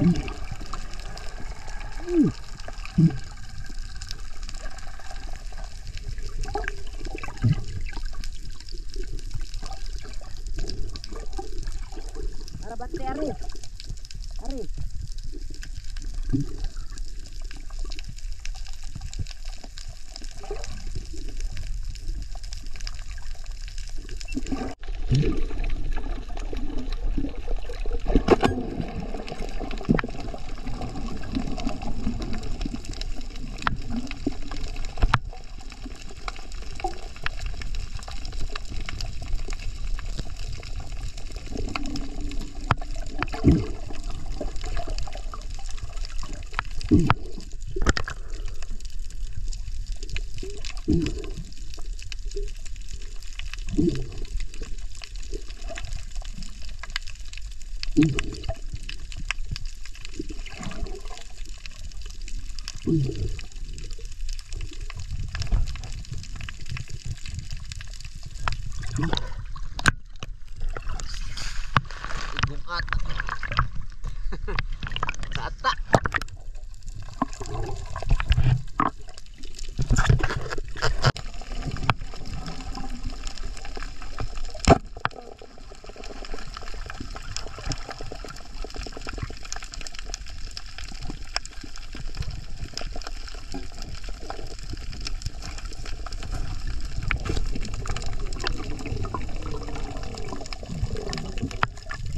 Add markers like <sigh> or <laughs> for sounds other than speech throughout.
Mm-hmm. Mm-hmm.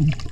Mm-hmm. <laughs>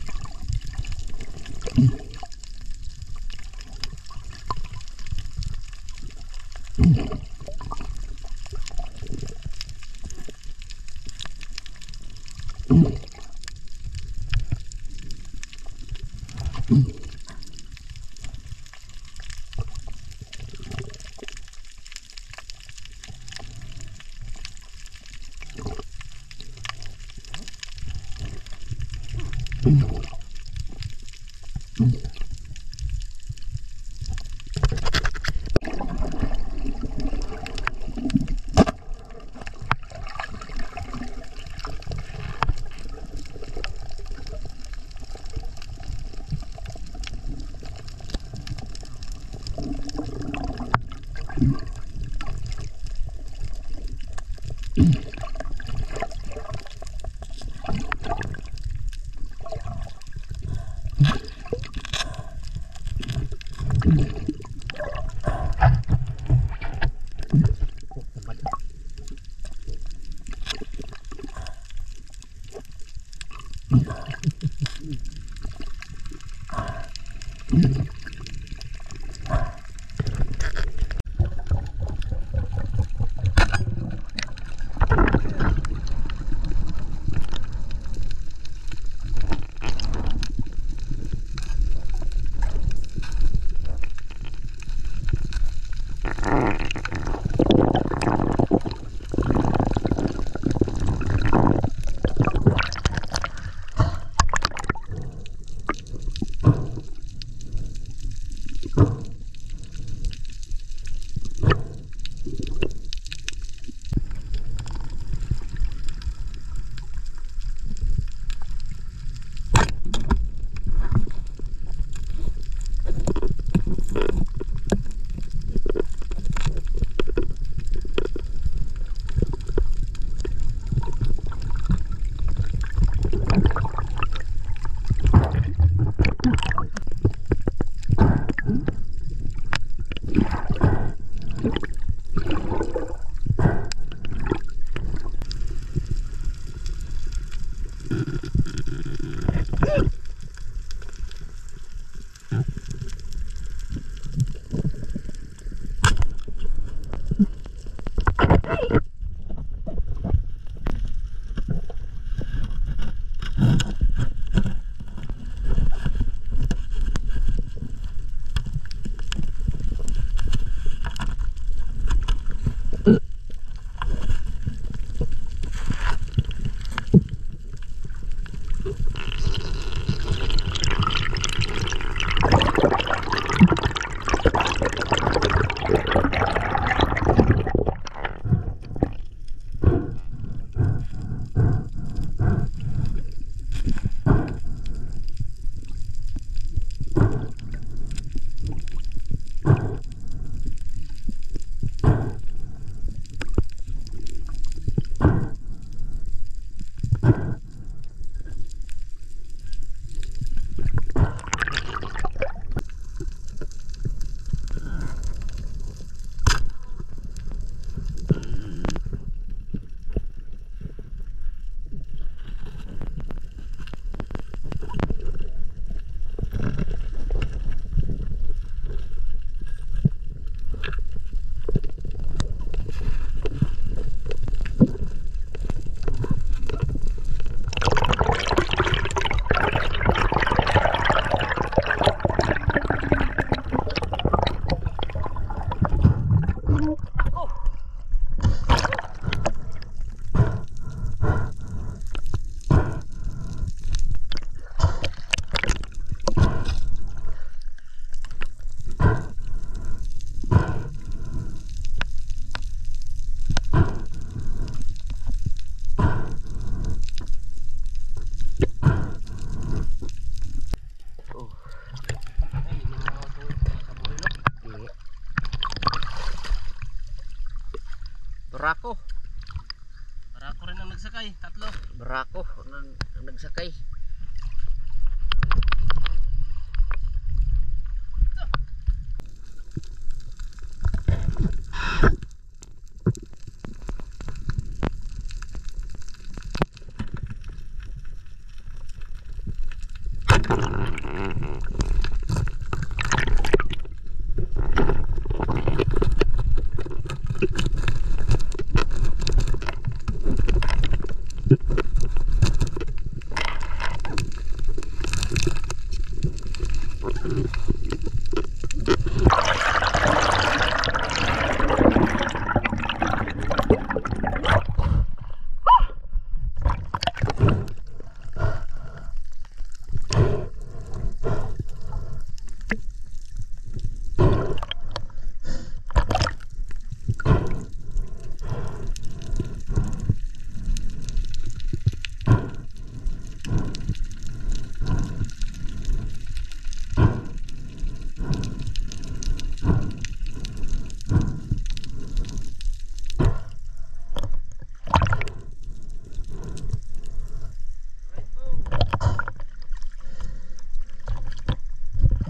nagsakay, tatlo. Barako ang, ang nagsakay.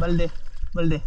बल दे बल दे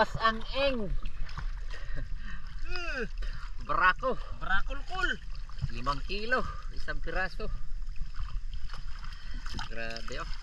Nakalabas ang eng. <laughs> Barako. Barakulkul. Limang kilo. Isang piraso. Grabe oh.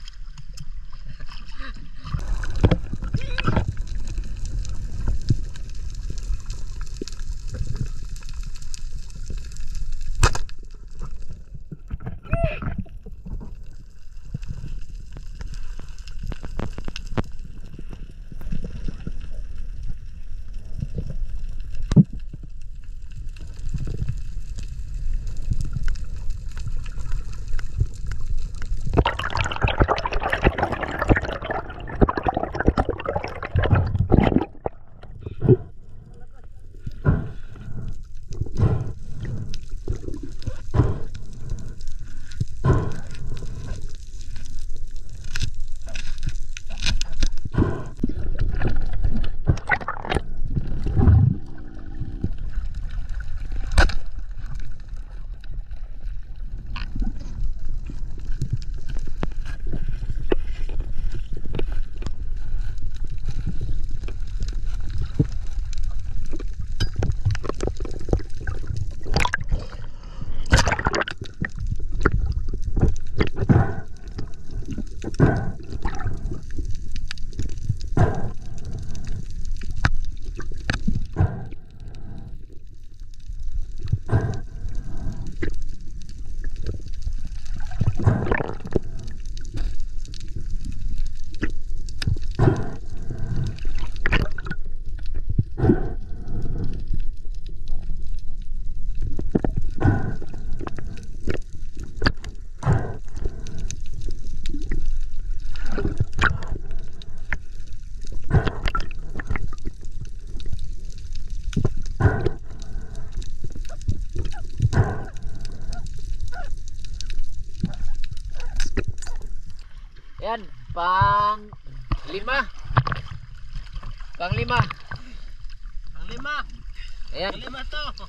Lima to. <laughs>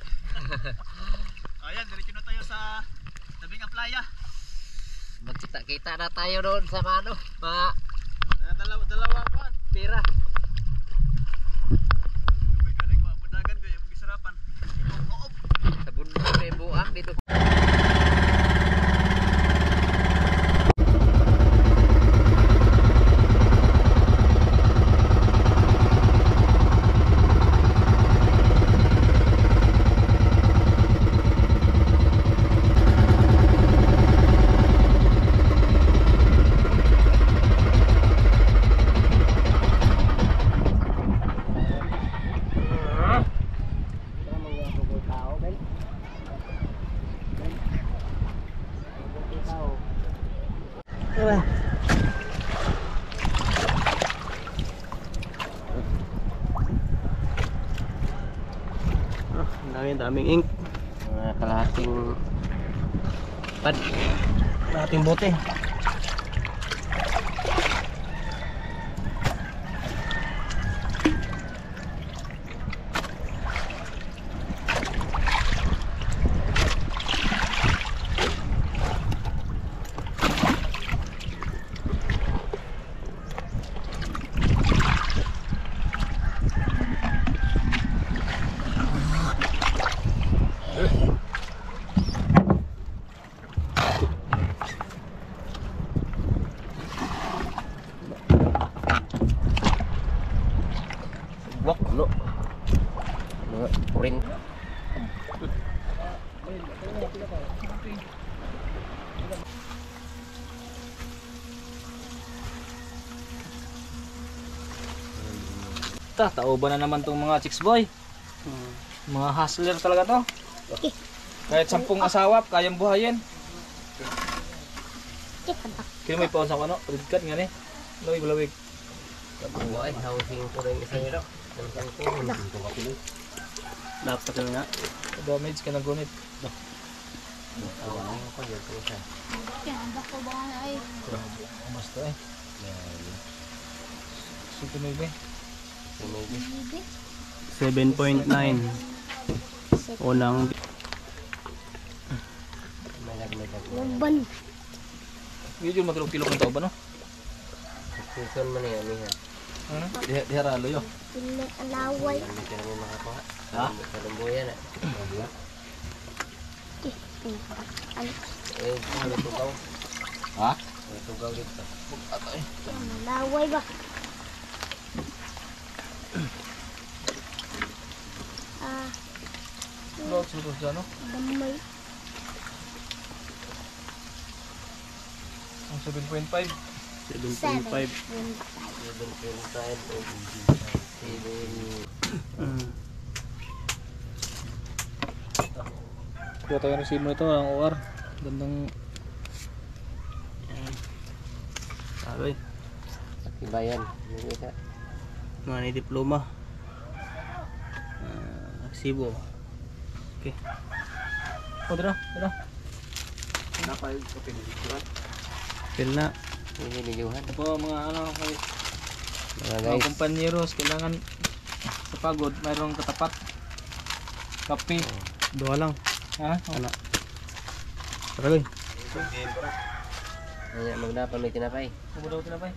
Ayan, diretso na tayo sa tabing ng playa. Magkita-kita na tayo doon sa ano, mga Na dalawa dalawa kuan. pira. Tubig ka rin, mabudagan ko yung magisarapan. Oo, oo. Sa bundok may buang dito. Ah, ang dami, daming ink. Mga kalahating pad. Ating bote. Wak, no. Mga puring. Ta, tauban na naman tong mga chicks boy. Mga hustler talaga to. Kahit sampung asawa, kayang buhayin. Kaya may sa ano, red card nga ni. Lawig, lawig. Buhay, housing ko rin isa nyo. Dapat na nga. Damage ka na gunit. Basta eh. Super maybe. 7.9. Unang Laban. Medyo matulog kilo kung tauban no? Mo na yan, Ano? Di- Diharalo yo. Pili alaway. Hindi ka naman makakuha. Ha? Kalumbuyan na. Ano? Eh, ano tugaw? Ha? Ano tugaw dito? Alaway ba? Ah, Load sutos dyan no? damay. Ang 7.5. 7.5. 7.5. 7.5 Mm. Kuha tayo ng simo ito, ang OR. Gandang Sabi. Hindi ka. mga ni diploma. Ah, Sibo. Okay. Oh, dito, dito. Feel na. Bijuhan. Ito po mga ano, kay Mga mga guys. kompanyeros, kailangan sa pagod, mayroong katapat. Kape. Dua lang. Ha? Ana. Tagay. Ano, magdapan may tinapay. Kumudaw ka na ba?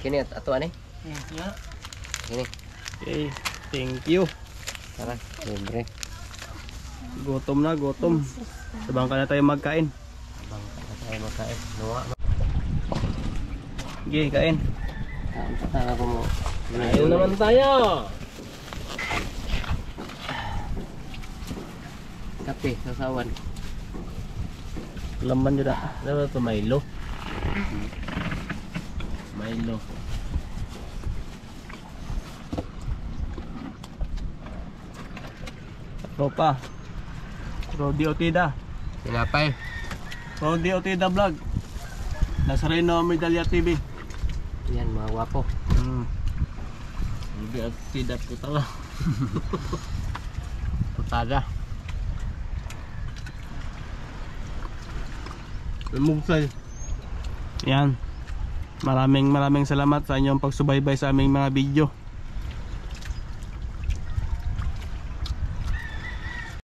Kini at ato ani. Hmm, yeah. Kini. Okay. Thank you. Tara. Libre. Gutom na, gutom. Sabang ka na tayo magkain. Bang tayo makain. Nuwa. Sige, kain. Ayaw naman tayo. Kape, sasawan. Laman yun na. Ano to Milo? Milo. Tropa. Rodi Otida. Tinapay. Rodi Otida Vlog. Nazareno Medalya TV. Yan, mga wapo. Mm. Hindi at tidak ko tawa. Putada. Lumugsay. Yan. Maraming maraming salamat sa inyong pagsubaybay sa aming mga video.